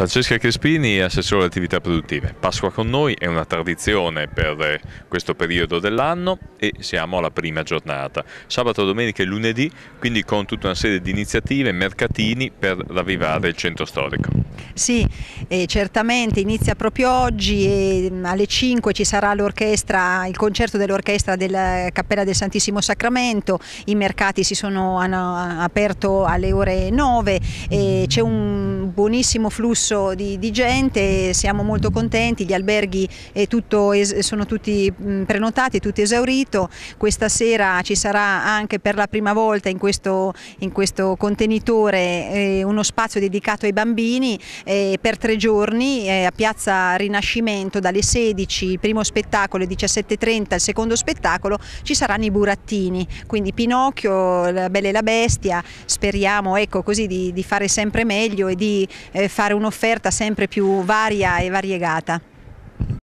Francesca Crespini, assessore alle attività produttive. Pasqua con noi è una tradizione per eh, questo periodo dell'anno e siamo alla prima giornata. Sabato, domenica e lunedì, quindi con tutta una serie di iniziative, mercatini per ravvivare il centro storico. Sì, certamente inizia proprio oggi e mm, alle 5 ci sarà l'orchestra, il concerto dell'orchestra della Cappella del Santissimo Sacramento, i mercati si sono hanno aperto alle ore 9 e c'è un buonissimo flusso flusso di, di gente, siamo molto contenti, gli alberghi tutto, sono tutti prenotati, tutto esaurito, questa sera ci sarà anche per la prima volta in questo, in questo contenitore eh, uno spazio dedicato ai bambini eh, per tre giorni eh, a Piazza Rinascimento dalle 16, il primo spettacolo, alle 17.30 il secondo spettacolo, ci saranno i burattini, quindi Pinocchio, la Bella e la Bestia, speriamo ecco, così di, di fare sempre meglio e di eh, fare un'offerta offerta sempre più varia e variegata.